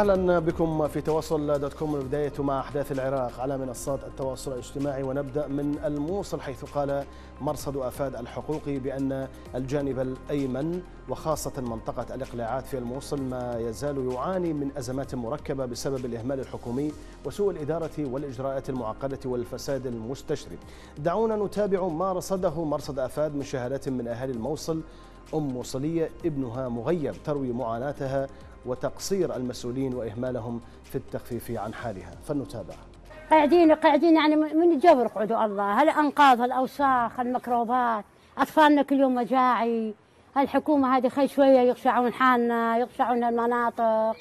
أهلا بكم في تواصل دوت كوم البدايه مع أحداث العراق على منصات التواصل الاجتماعي ونبدأ من الموصل حيث قال مرصد آفاد الحقوقي بأن الجانب الأيمن وخاصة منطقة الإقلاعات في الموصل ما يزال يعاني من أزمات مركبة بسبب الإهمال الحكومي وسوء الإدارة والإجراءات المعقدة والفساد المستشري. دعونا نتابع ما رصده مرصد آفاد من شهادات من أهالي الموصل أم موصلية ابنها مغيب تروي معاناتها وتقصير المسؤولين وإهمالهم في التخفيف عن حالها. فلنتابع. قاعدين قاعدين يعني من الجبر قعدوا الله. هالانقاض هالاوساخ الميكروبات أطفالنا كل يوم مجاعي. هالحكومه هذه خي شوية يغشعون حالنا يغشعون المناطق؟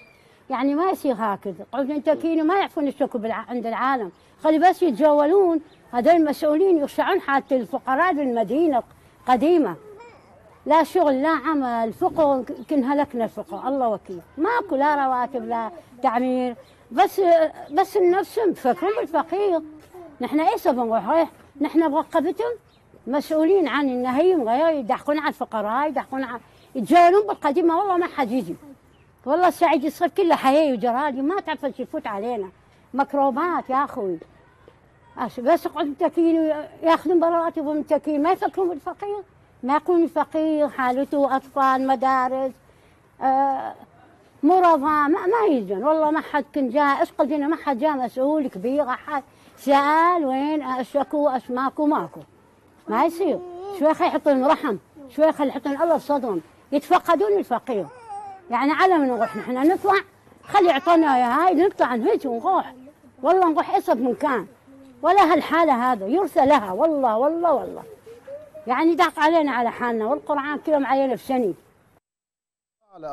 يعني ما يصير هكذا. قعدوا تكينوا ما يعرفون يشتكوا عند العالم. خلي بس يتجولون هذول المسؤولين يغشعون حالة الفقراء بالمدينة قديمة لا شغل لا عمل فقر يمكن هلكنا الفقر الله وكيل. ماكو لا رواتب لا تعمير. بس بس النفس تفكرون بالفقير نحن إيش بنروح ريح نحن برقبتهم مسؤولين عن النهيم غير يدحقون على الفقراء يدحقون على يتجاهلون بالقديمة. والله ما حد يجي. والله السعيد يصير كله حياه وجرالي ما تعرف إيش يفوت علينا. مكروبات يا أخوي. بس يقعدوا متكين ياخذون براتبهم متكين ما يفكرون بالفقير. ما يكون فقير حالته أطفال مدارس آه مرضى ما, ما يجون. والله ما حد كان جاء إيش قلنا ما حد جاء مسؤول كبير أحد سأل وين اشكو اش ماكو. ماكو ما يصير. شوي يحطون رحم شوي يحطون الله بصدرهم يتفقدون الفقير. يعني على من نروح نحن؟ نطلع. خلي يعطونا هاي نطلع نهج ونروح. والله نروح اسب مكان ولا هالحالة هذا يرثى لها. والله والله والله. يعني داق علينا على حالنا والقرآن كلهم علينا في سنة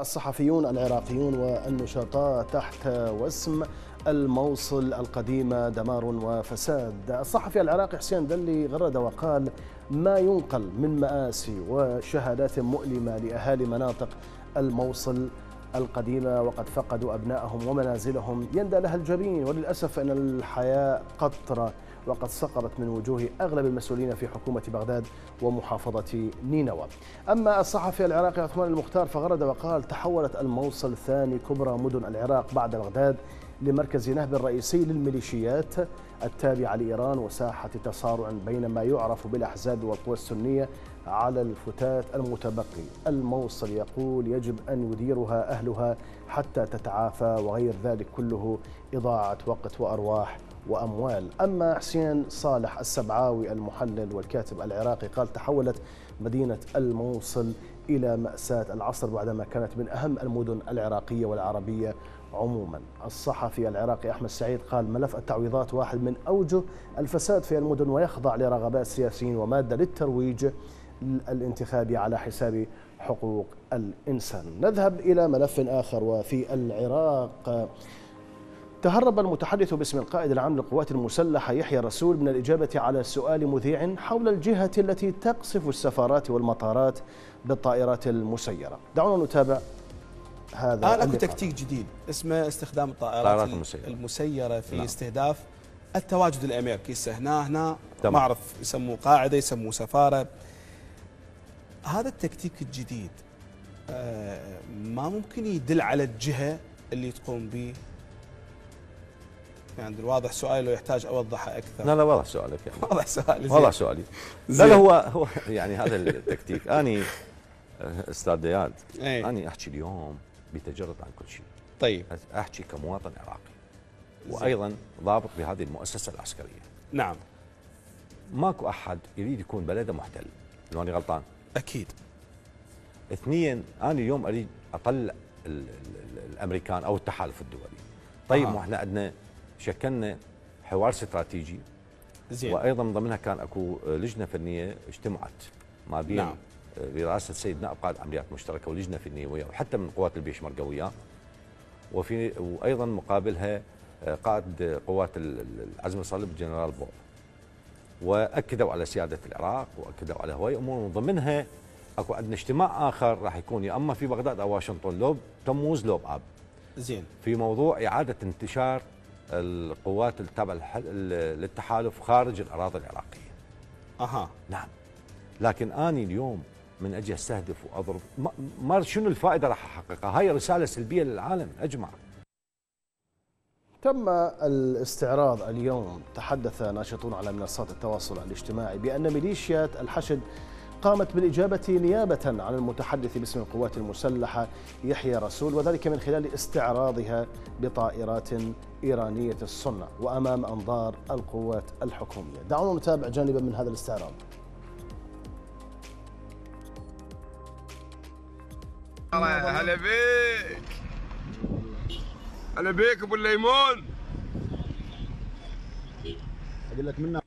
الصحفيون العراقيون والنشطاء تحت واسم الموصل القديمة دمار وفساد. الصحفي العراقي حسين دلي غرد وقال ما ينقل من مآسي وشهادات مؤلمة لأهالي مناطق الموصل القديمة وقد فقدوا أبنائهم ومنازلهم. يندى لها الجبين وللأسف أن الحياة قطرة وقد سقطت من وجوه أغلب المسؤولين في حكومة بغداد ومحافظة نينوى. أما الصحفي العراقي عثمان المختار فغرد وقال تحولت الموصل ثاني كبرى مدن العراق بعد بغداد لمركز نهب رئيسي للميليشيات التابعة لإيران وساحة تصارع بين ما يعرف بالأحزاب والقوى السنية على الفتات المتبقي. الموصل يقول يجب أن يديرها أهلها حتى تتعافى وغير ذلك كله إضاعة وقت وأرواح وأموال. أما حسين صالح السبعاوي المحلل والكاتب العراقي قال تحولت مدينة الموصل إلى مأساة العصر بعدما كانت من أهم المدن العراقية والعربية عموما. الصحفي العراقي أحمد سعيد قال ملف التعويضات واحد من أوجه الفساد في المدن ويخضع لرغبات السياسيين ومادة للترويج الانتخابي على حساب حقوق الإنسان. نذهب إلى ملف آخر وفي العراق. تهرب المتحدث باسم القائد العام للقوات المسلحة يحيى رسول من الإجابة على سؤال مذيع حول الجهة التي تقصف السفارات والمطارات بالطائرات المسيرة دعونا نتابع هذا الآن أكو تكتيك جديد اسمه استخدام الطائرات المسيرة. المسيرة في نعم. استهداف التواجد الأمريكي هسه هنا هنا تمام. ما أعرف يسموه قاعدة يسموه سفارة هذا التكتيك الجديد آه، ما ممكن يدل على الجهة اللي تقوم به يعني الواضح سؤالي لو يحتاج أوضحه أكثر. لا لا واضح سؤالك يعني. واضح سؤالي واضح. سؤالي. لا. لا هو هو يعني هذا التكتيك. أني آه، أستاذ دياد إيه. أني أحكي اليوم بتجرد عن كل شيء. طيب. أحكي كمواطن عراقي. وأيضا ضابط بهذه المؤسسة العسكرية. نعم. ماكو أحد يريد يكون بلده محتل. لو أني غلطان؟ أكيد. اثنين أنا اليوم أريد اطلع ال ال ال الأمريكان أو التحالف الدولي. طيب. ما إحنا عندنا شكلنا حوار استراتيجي. زين. وأيضا من ضمنها كان أكو لجنة فنية اجتمعت ما بين نعم. برئاسه السيد نائب قائد عمليات مشتركه ولجنة فنية وياه وحتى من قوات البيشمركه وياه. وفي وأيضا مقابلها قائد قوات ال- ال- العزم الصلب الجنرال بول وأكدوا على سيادة العراق وأكدوا على هواي أمور من ضمنها أكو عندنا اجتماع آخر راح يكون يا أما في بغداد أو واشنطن لو تموز لو باب زين. في موضوع إعادة انتشار القوات التابعه للح- للتحالف خارج الأراضي العراقية. أها. نعم. لكن أني اليوم من أجي أستهدف وأضرب ما- شنو الفائدة راح أحققها. هاي رسالة سلبية للعالم. أجمع. تم الاستعراض اليوم تحدث ناشطون على منصات التواصل الاجتماعي بأن ميليشيات الحشد قامت بالإجابة نيابة عن المتحدث باسم القوات المسلحة يحيى رسول وذلك من خلال استعراضها بطائرات إيرانية الصنع وأمام أنظار القوات الحكومية. دعونا نتابع جانبا من هذا الاستعراض. هلا بيك. هلا بيك أبو الليمون. أقول لك منها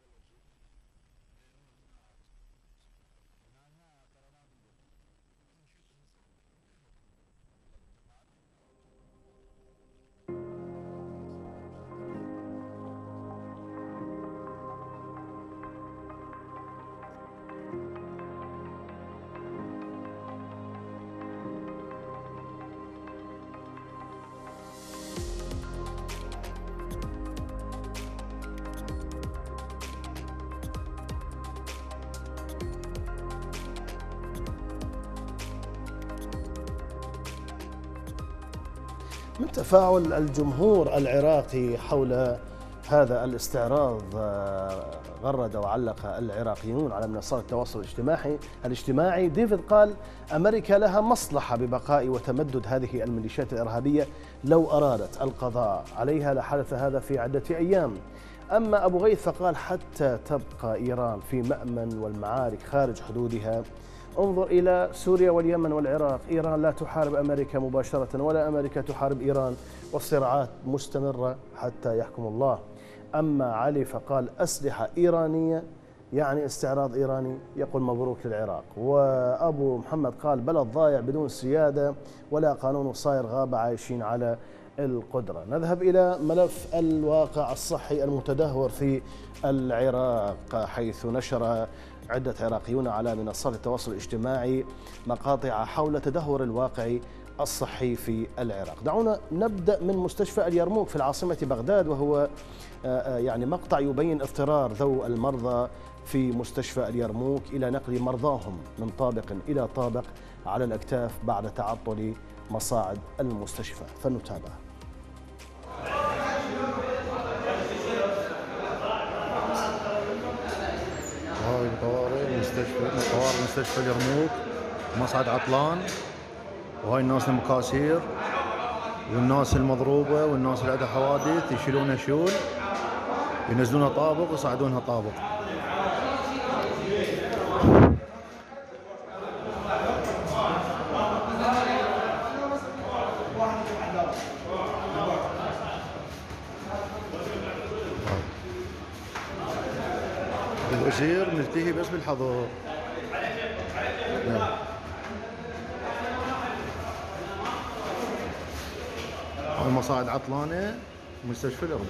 تفاعل الجمهور العراقي حول هذا الاستعراض آه، غرد وعلق العراقيون على منصات التواصل الاجتماعي الاجتماعي. ديفيد قال أمريكا لها مصلحة ببقاء وتمدد هذه الميليشيات الإرهابية لو أرادت القضاء. عليها لحدث هذا في عدة أيام. أما أبو غيث فقال حتى تبقى إيران في مأمن والمعارك خارج حدودها انظر إلى سوريا واليمن والعراق. إيران لا تحارب أمريكا مباشرة ولا أمريكا تحارب إيران والصراعات مستمرة حتى يحكم الله. أما علي فقال أسلحة إيرانية يعني استعراض إيراني يقول مبروك للعراق. وأبو محمد قال بلد ضايع بدون سيادة ولا قانون صاير غابة عايشين على القدرة. نذهب إلى ملف الواقع الصحي المتدهور في العراق حيث نشر عدة عراقيون على منصات التواصل الاجتماعي مقاطع حول تدهور الواقع الصحي في العراق. دعونا نبدأ من مستشفى اليرموك في العاصمة بغداد وهو يعني مقطع يبين اضطرار ذو المرضى في مستشفى اليرموك إلى نقل مرضاهم من طابق إلى طابق على الأكتاف بعد تعطل مصاعد المستشفى. فلنتابع هاي طوارئ مستشفى طوارئ مستشفى اليرموك مصعد عطلان. وهاي الناس المكاسير والناس المضروبة والناس اللي عندها حوادث يشيلونها شول ينزلونها طابق ويصعدونها طابق. الوزير ملتهي بس بالحضور. نعم. المصاعد عطلانة مستشفى الاربوط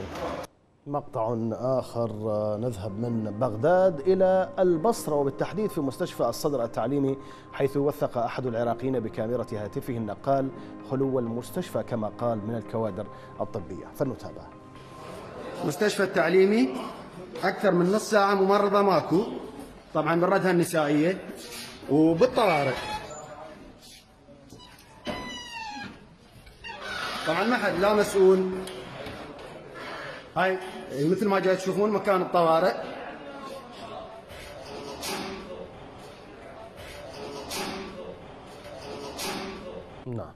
مقطع آخر نذهب من بغداد إلى البصرة وبالتحديد في مستشفى الصدر التعليمي حيث وثق أحد العراقيين بكاميرا هاتفه النقال خلو المستشفى كما قال من الكوادر الطبية. فلنتابع. مستشفى التعليمي أكثر من نص ساعة ممرضة ماكو. طبعا بردها النسائية. وبالطوارئ. طبعا ما حد لا مسؤول. هاي مثل ما جاي تشوفون مكان الطوارئ. نعم.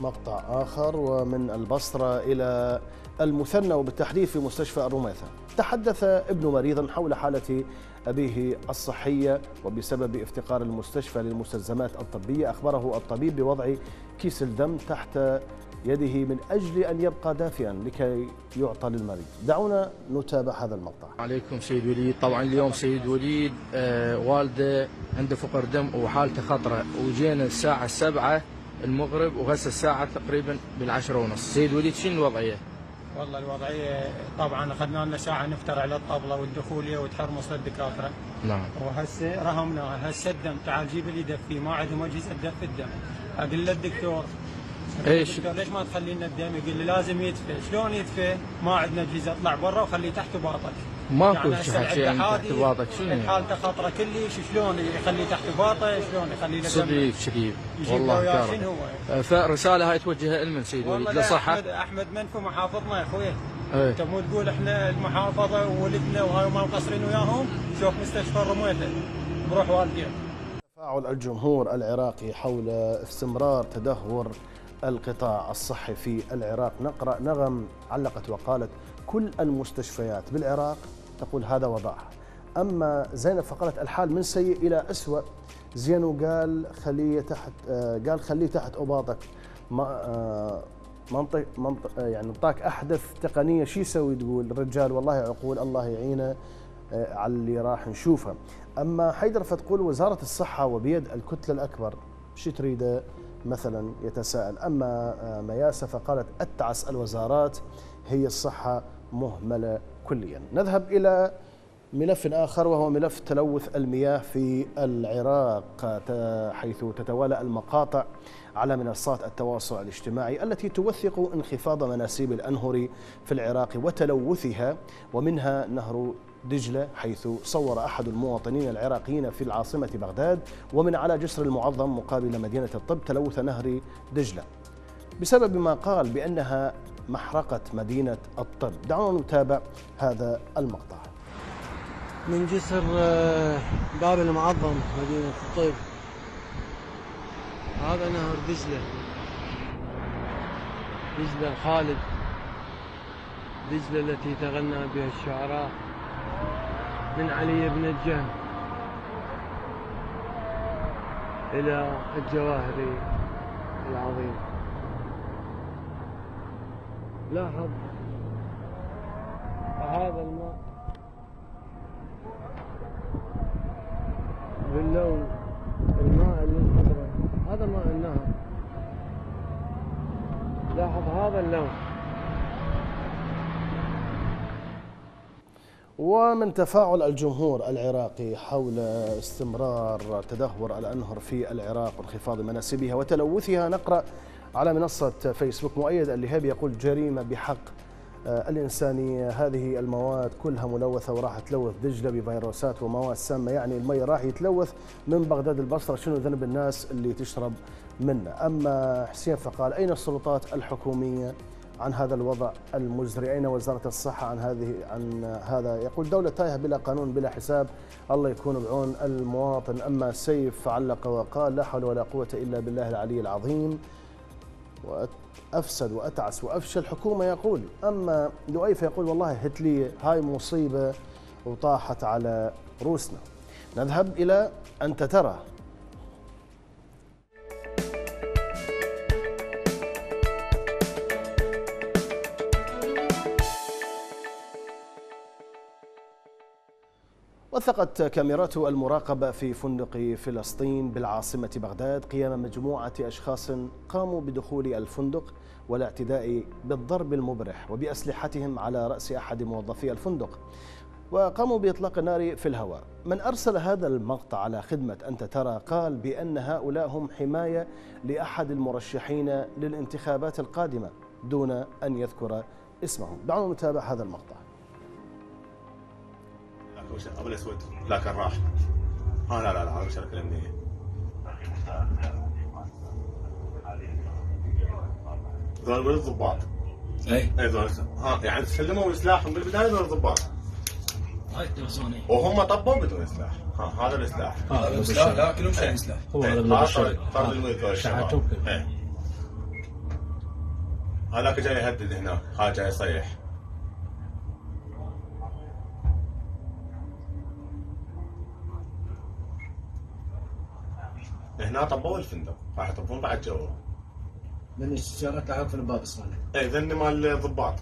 مقطع آخر ومن البصرة إلى المثنى وبالتحديد في مستشفى الرميثة تحدث ابن مريض حول حالة أبيه الصحية وبسبب افتقار المستشفى للمستلزمات الطبية أخبره الطبيب بوضع كيس الدم تحت يده من أجل أن يبقى دافئا لكي يعطى للمريض. دعونا نتابع هذا المقطع. عليكم سيد وليد. طبعا اليوم سيد وليد آه والدة عنده فقر دم وحالته خطرة وجينا الساعة السبعة المغرب وهسه الساعة تقريبا بالعشرة ونص. سيد وليد شنو الوضعية؟ والله الوضعية طبعا أخذنا لنا ساعة نفتر على الطبلة والدخولية وتحرمص الدكاترة نعم. وهسه رهمنا هسه الدم تعال جيب لي دفي ما عندهم اجهزة دف الدم. أقول له الدكتور إيش؟ ليش ما تخلي لنا الدم؟ يقول لي لازم يدفى، شلون يدفى؟ ما عندنا اجهزة اطلع برا وخليه تحت باطك. ماكو يعني شي حكي عنده عن تحت باطك شنو يعني؟ حالته خطره كلش شلون يخليه تحت باطه شلون يخليه له؟ شكيب يجيب والله هو؟ آه، فرساله هاي توجهها لمن سيد والله وليد لا لصحه احمد أحمد منفو محافظنا يا أخوي إيه أنت مو تقول إحنا المحافظة وولدنا وهاي ما مقصرين وياهم شوف مستشفى رميته بروح والدين تفاعل الجمهور العراقي حول استمرار تدهور القطاع الصحي في العراق. نقرأ نغم علقت وقالت كل المستشفيات بالعراق تقول هذا وضعها. أما زينب فقالت الحال من سيء إلى أسوأ. زينو قال خليه تحت آه، قال خليه تحت أباطك ما آه، منطق منطق آه، يعني نطاك أحدث تقنية. شو يسوي؟ تقول الرجال والله عقول الله يعينه على اللي راح نشوفه. أما حيدر فتقول وزارة الصحة وبيد الكتلة الأكبر. شو تريده؟ مثلا يتساءل أما آه، مياسه فقالت أتعس الوزارات هي الصحة مهملة كليا. نذهب إلى ملف آخر وهو ملف تلوث المياه في العراق حيث تتوالى المقاطع على منصات التواصل الاجتماعي التي توثق انخفاض مناسيب الأنهر في العراق وتلوثها ومنها نهر دجلة حيث صور أحد المواطنين العراقيين في العاصمة بغداد ومن على جسر المعظم مقابل مدينة الطب تلوث نهر دجلة. بسبب ما قال بأنها محرقة مدينة الطب. دعونا نتابع هذا المقطع. من جسر آه، باب المعظم مدينة الطيب هذا نهر دجلة. دجلة الخالد دجلة التي تغنى بها الشعراء. من علي بن الجهم إلى الجواهري العظيم. لاحظ هذا الماء باللون الماء انحدره هذا ماء النهر. لاحظ هذا اللون. ومن تفاعل الجمهور العراقي حول استمرار تدهور الأنهر في العراق وانخفاض مناسبها وتلوثها نقرأ على منصة فيسبوك. مؤيد اللهيبي يقول جريمة بحق آه، الإنسانية هذه المواد كلها ملوثة وراح تلوث دجلة بفيروسات ومواد سامة. يعني المي راح يتلوث من بغداد البصرة. شنو ذنب الناس اللي تشرب منه؟ أما حسين فقال أين السلطات الحكومية؟ عن هذا الوضع المزري. أين وزارة الصحة عن هذه عن هذا؟ يقول دولة تايهة بلا قانون بلا حساب. الله يكون بعون المواطن. أما سيف علق وقال لا حول ولا قوة إلا بالله العلي العظيم. وأفسد وأتعس وأفشل الحكومة يقول. أما لؤي فيقول والله هتلية هاي مصيبة وطاحت على روسنا. نذهب إلى أنت ترى وثقت كاميرات المراقبة في فندق فلسطين بالعاصمة بغداد قيام مجموعة أشخاص قاموا بدخول الفندق والاعتداء بالضرب المبرح وبأسلحتهم على رأس أحد موظفي الفندق. وقاموا بإطلاق النار في الهواء. من أرسل هذا المقطع على خدمة أنت ترى قال بأن هؤلاء هم حماية لأحد المرشحين للانتخابات القادمة دون أن يذكر اسمهم. دعونا نتابع هذا المقطع. ابو الاسود لكن راح آه لا لا لا هذا شركه الامنيه ذول ولد ضباط اي اي ذول ها يعني سلموا سلاحهم بالبدايه ذول ضباط هاي وهم طبوا بدون سلاح ها هذا السلاح هذا سلاح لا كلهم شايلين سلاح هو هذا طرد الملك إيه. هذاك جاي يهدد هناك هذا جاي يصيح هنا طبوا الفندق راح يطبون بعد جوا من السيارات تعرف في الباب الصالح اي ذني مال الضباط.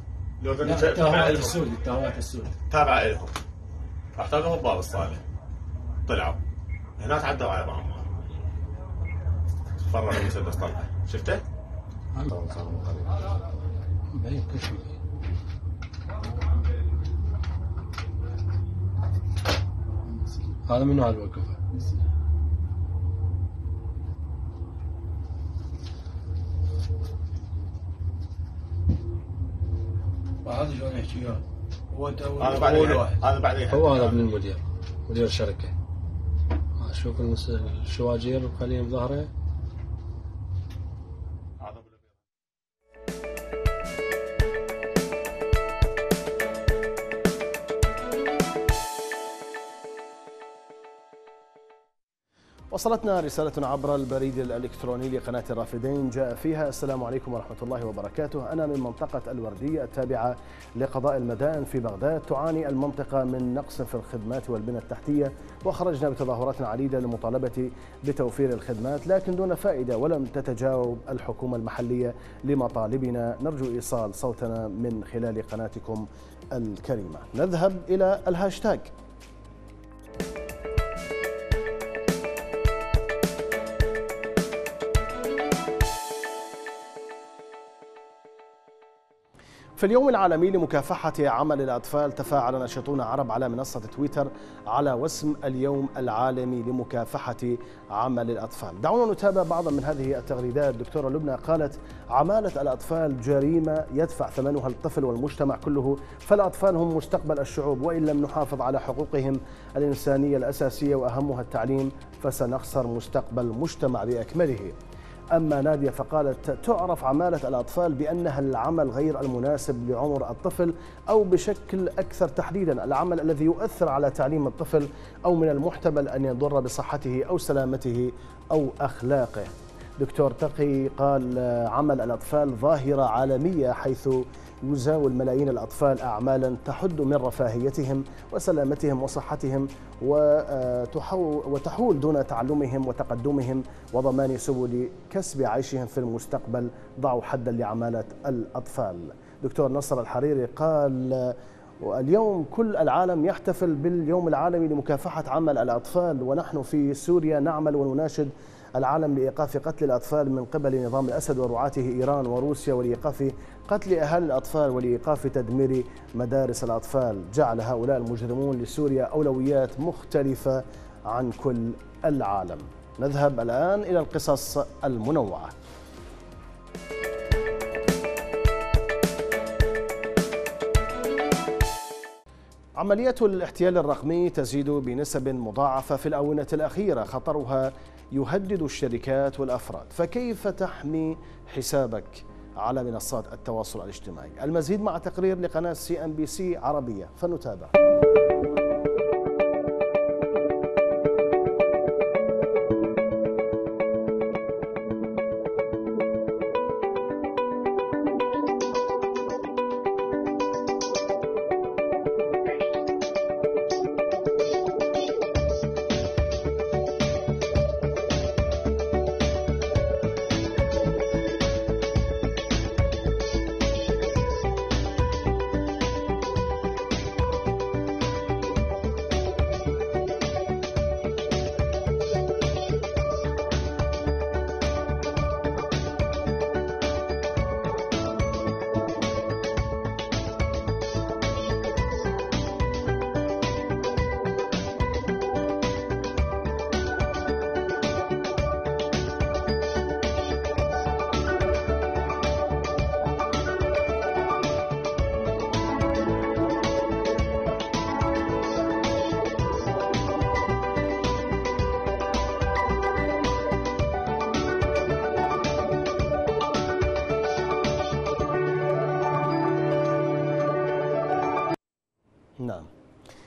لو ذني تابع. السود التهوات السود تابع لهم. راح تلقوا باب الصالح. طلعوا. هنا تعدوا على بعض. فرغ المسدس طلع شفته؟ بعيد كل شيء. هذا منو على الوقفة؟ وانت هذا بعد أول أي- واحد. هذا بعد أي حد. هو هذا ابن المدير مدير الشركة أشوف المس- الشواجير وخليهم ظهره وصلتنا رسالة عبر البريد الإلكتروني لقناة الرافدين. جاء فيها السلام عليكم ورحمة الله وبركاته. أنا من منطقة الوردية التابعة لقضاء المدائن في بغداد. تعاني المنطقة من نقص في الخدمات والبنى التحتية وخرجنا بتظاهرات عديدة للمطالبة بتوفير الخدمات لكن دون فائدة ولم تتجاوب الحكومة المحلية لمطالبنا. نرجو إيصال صوتنا من خلال قناتكم الكريمة. نذهب إلى الهاشتاج. في اليوم العالمي لمكافحة عمل الأطفال تفاعل ناشطون عرب على منصة تويتر على وسم اليوم العالمي لمكافحة عمل الأطفال. دعونا نتابع بعضا من هذه التغريدات. دكتورة لبنى قالت عمالة الأطفال جريمة يدفع ثمنها الطفل والمجتمع كله فالأطفال هم مستقبل الشعوب وإن لم نحافظ على حقوقهم الإنسانية الأساسية وأهمها التعليم فسنخسر مستقبل مجتمع بأكمله. أما نادية فقالت تعرف عمالة الأطفال بأنها العمل غير المناسب لعمر الطفل أو بشكل أكثر تحديدا العمل الذي يؤثر على تعليم الطفل أو من المحتمل أن يضر بصحته أو سلامته أو أخلاقه. دكتور تقي قال عمل الأطفال ظاهرة عالمية حيث يزاول ملايين الأطفال أعمالا تحد من رفاهيتهم وسلامتهم وصحتهم وتحو- وتحول دون تعلمهم وتقدمهم وضمان سبل كسب عيشهم في المستقبل. ضعوا حدا لعمالة الأطفال. دكتور نصر الحريري قال واليوم كل العالم يحتفل باليوم العالمي لمكافحة عمل الأطفال ونحن في سوريا نعمل ونناشد العالم لإيقاف قتل الأطفال من قبل نظام الأسد ورعاته إيران وروسيا ولإيقاف قتل أهالي الأطفال ولإيقاف تدمير مدارس الأطفال. جعل هؤلاء المجرمون لسوريا أولويات مختلفة عن كل العالم. نذهب الآن إلى القصص المنوعة. عملية الاحتيال الرقمي تزيد بنسب مضاعفة في الآونة الأخيرة خطرها يهدد الشركات والأفراد. فكيف تحمي حسابك على منصات التواصل الاجتماعي؟ المزيد مع تقرير لقناة CNBC عربية. فنتابع.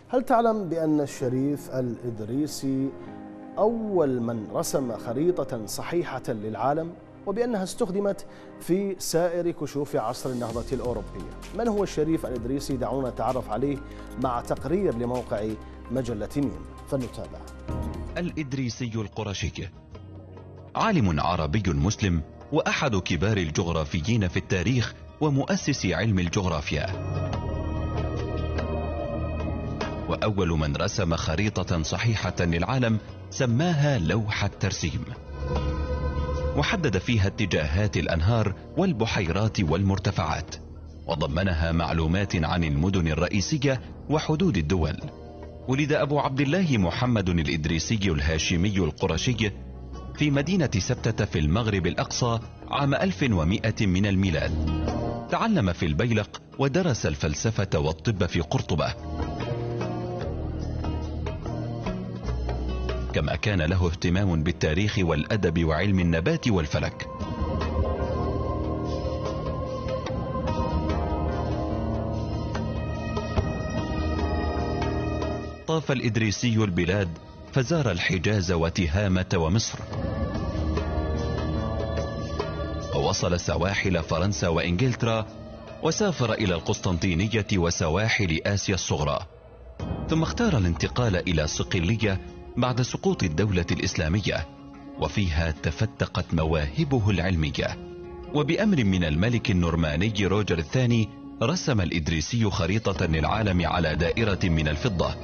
هل تعلم بأن الشريف الإدريسي أول من رسم خريطة صحيحة للعالم وبأنها استخدمت في سائر كشوف عصر النهضة الأوروبية؟ من هو الشريف الإدريسي؟ دعونا نتعرف عليه مع تقرير لموقع مجلة ميم فلنتابع. الإدريسي القرشي. عالم عربي مسلم وأحد كبار الجغرافيين في التاريخ ومؤسس علم الجغرافيا. وأول من رسم خريطة صحيحة للعالم سماها لوحة ترسيم وحدد فيها اتجاهات الأنهار والبحيرات والمرتفعات وضمنها معلومات عن المدن الرئيسية وحدود الدول. ولد أبو عبد الله محمد الإدريسي الهاشمي القرشي في مدينة سبتة في المغرب الأقصى عام 1100 من الميلاد. تعلم في البيلق ودرس الفلسفة والطب في قرطبة. كما كان له اهتمام بالتاريخ والأدب وعلم النبات والفلك. طاف الإدريسي البلاد فزار الحجاز وتهامة ومصر. ووصل سواحل فرنسا وإنجلترا وسافر إلى القسطنطينية وسواحل آسيا الصغرى. ثم اختار الانتقال إلى صقلية بعد سقوط الدولة الإسلامية وفيها تفتقت مواهبه العلمية. وبأمر من الملك النورماني روجر الثاني رسم الإدريسي خريطة للعالم على دائرة من الفضة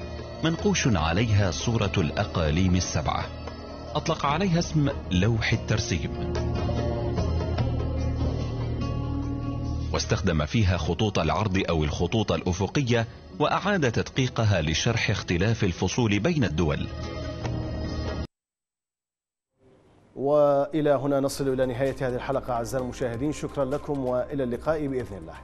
منقوش عليها صورة الأقاليم السبعة. أطلق عليها اسم لوح الترسيم واستخدم فيها خطوط العرض أو الخطوط الأفقية وأعاد تدقيقها لشرح اختلاف الفصول بين الدول. وإلى هنا نصل إلى نهاية هذه الحلقة أعزائي المشاهدين شكرا لكم وإلى اللقاء بإذن الله.